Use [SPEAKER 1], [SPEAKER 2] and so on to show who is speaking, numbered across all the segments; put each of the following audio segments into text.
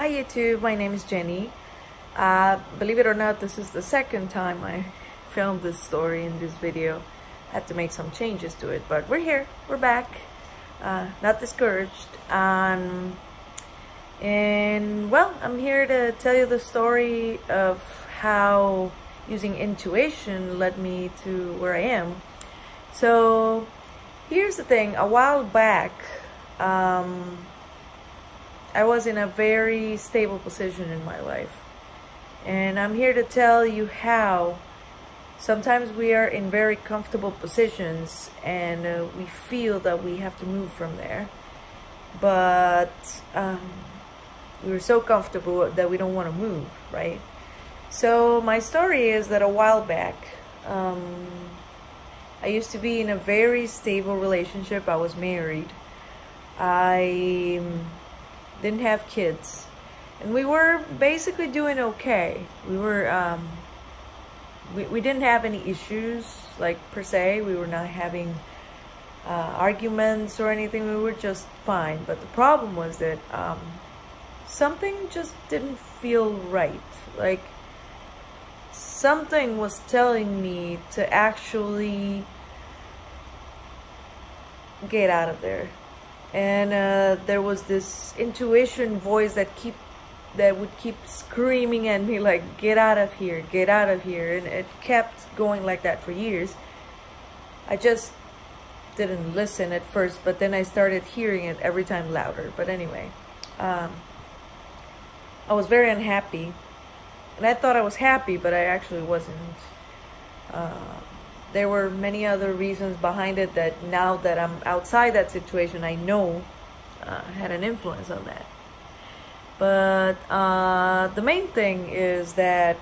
[SPEAKER 1] Hi YouTube, my name is Jenny. Uh, believe it or not, this is the second time I filmed this story in this video. Had to make some changes to it, but we're here, we're back. Uh, not discouraged. Um, and well, I'm here to tell you the story of how using intuition led me to where I am. So here's the thing, a while back, um, I was in a very stable position in my life. And I'm here to tell you how sometimes we are in very comfortable positions and uh, we feel that we have to move from there. But um, we were so comfortable that we don't want to move, right? So my story is that a while back, um, I used to be in a very stable relationship. I was married. I didn't have kids. And we were basically doing okay. We were, um, we, we didn't have any issues, like per se. We were not having uh, arguments or anything. We were just fine. But the problem was that um, something just didn't feel right. Like, something was telling me to actually get out of there and uh, there was this intuition voice that keep that would keep screaming at me like get out of here get out of here. And it kept going like that for years. I just didn't listen at first but then i started hearing it every time louder. But anyway um, i was very unhappy. And i thought i was happy but i actually wasn't. Uh, there were many other reasons behind it that now that I'm outside that situation, I know uh, had an influence on that. But uh, the main thing is that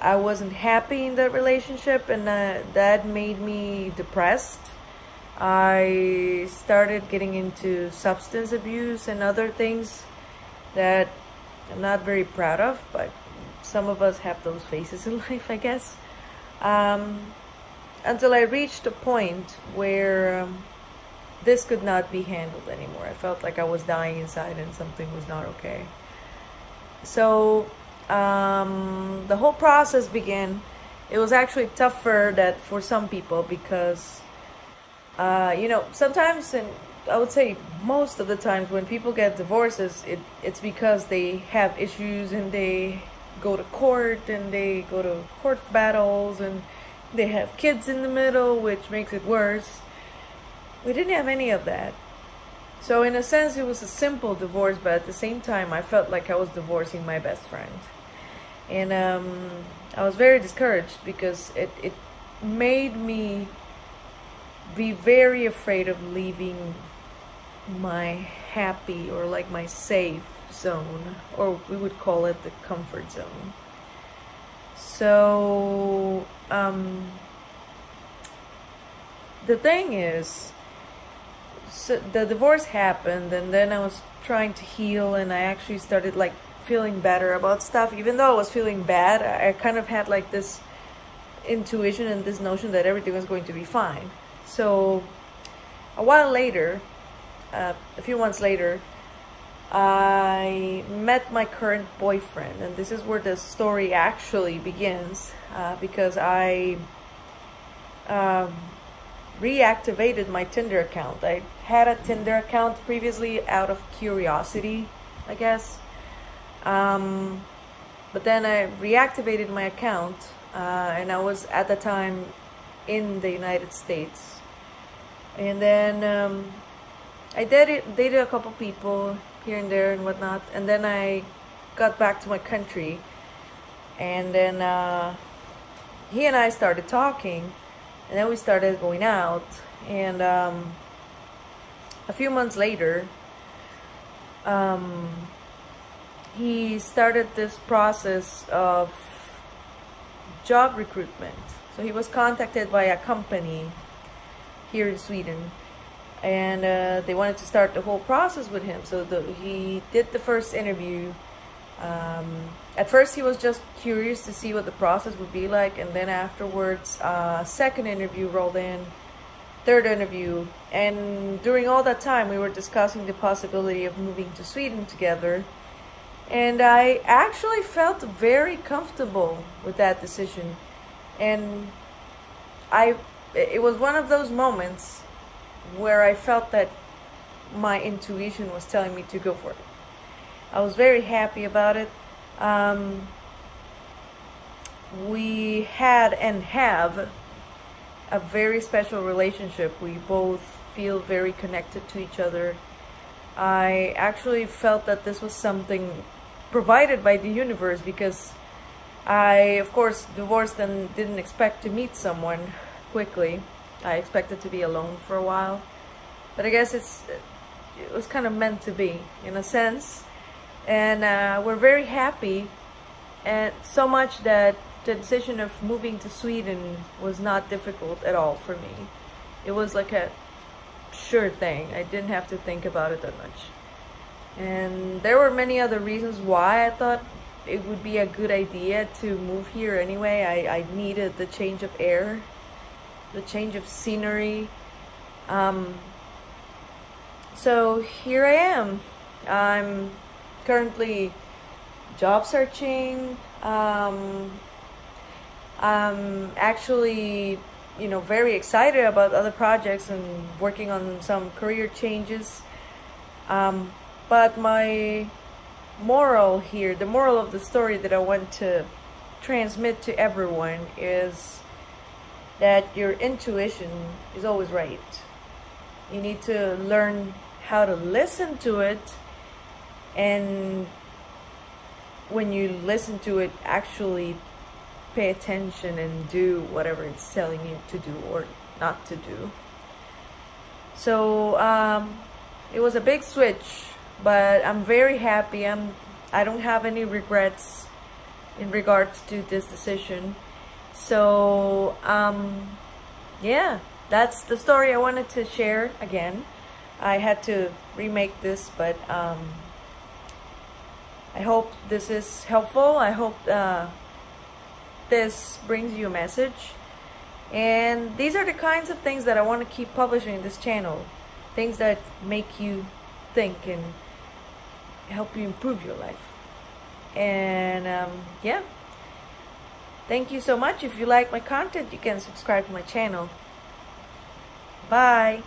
[SPEAKER 1] I wasn't happy in that relationship, and uh, that made me depressed. I started getting into substance abuse and other things that I'm not very proud of, but some of us have those phases in life, I guess. Um, until I reached a point where um, this could not be handled anymore. I felt like I was dying inside and something was not okay. So um, the whole process began. It was actually tougher that for some people because, uh, you know, sometimes and I would say most of the times when people get divorces, it, it's because they have issues and they go to court and they go to court battles and they have kids in the middle, which makes it worse. We didn't have any of that. So in a sense, it was a simple divorce, but at the same time, I felt like I was divorcing my best friend. And um, I was very discouraged because it, it made me be very afraid of leaving my happy or like my safe zone, or we would call it the comfort zone. So, um, the thing is, so the divorce happened, and then I was trying to heal, and I actually started like feeling better about stuff. Even though I was feeling bad, I, kind of had like this intuition and this notion that everything was going to be fine. So, a while later, uh, a few months later, I met my current boyfriend, and this is where the story actually begins uh, because I um, reactivated my Tinder account. I had a Tinder account previously out of curiosity, I guess. Um, but then I reactivated my account, uh, and I was at the time in the United States. And then um, I dated, dated a couple people here and there and whatnot. And then I got back to my country, and then uh, he and I started talking, and then we started going out. And um, a few months later, um, he started this process of job recruitment. So he was contacted by a company here in Sweden and uh, they wanted to start the whole process with him. So the, he did the first interview. Um, at first, he was just curious to see what the process would be like, and then afterwards, uh, second interview rolled in, third interview, and during all that time, we were discussing the possibility of moving to Sweden together. And I actually felt very comfortable with that decision. And I it was one of those moments where I felt that my intuition was telling me to go for it. I was very happy about it. Um, we had and have a very special relationship. We both feel very connected to each other. I actually felt that this was something provided by the universe because I, of course, divorced and didn't expect to meet someone quickly. I expected to be alone for a while. But I guess it's it was kind of meant to be, in a sense. And uh, we're very happy, and so much that the decision of moving to Sweden was not difficult at all for me. It was like a sure thing. I didn't have to think about it that much. And there were many other reasons why I thought it would be a good idea to move here anyway. I, I needed the change of air, the change of scenery. Um, so here I am. I'm currently job searching. Um, I'm actually, you know, very excited about other projects and working on some career changes. Um, but my moral here, the moral of the story that I want to transmit to everyone is that your intuition is always right. You need to learn how to listen to it and when you listen to it actually pay attention and do whatever it's telling you to do or not to do. So um, it was a big switch but I'm very happy. I'm I don't have any regrets in regards to this decision so um, yeah that's the story I wanted to share again I had to remake this, but um, I hope this is helpful. I hope uh, this brings you a message. And these are the kinds of things that I want to keep publishing in this channel. Things that make you think and help you improve your life. And um, yeah. Thank you so much. If you like my content, you can subscribe to my channel. Bye.